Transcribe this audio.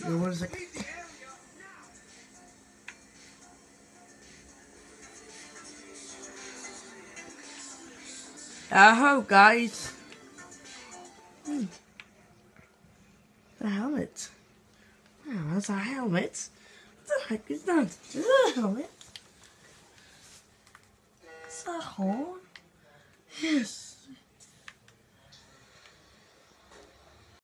Yo, guys. Hmm. The helmet. Wow, that's a helmet. What the heck is that? Is that a helmet? It's a hole?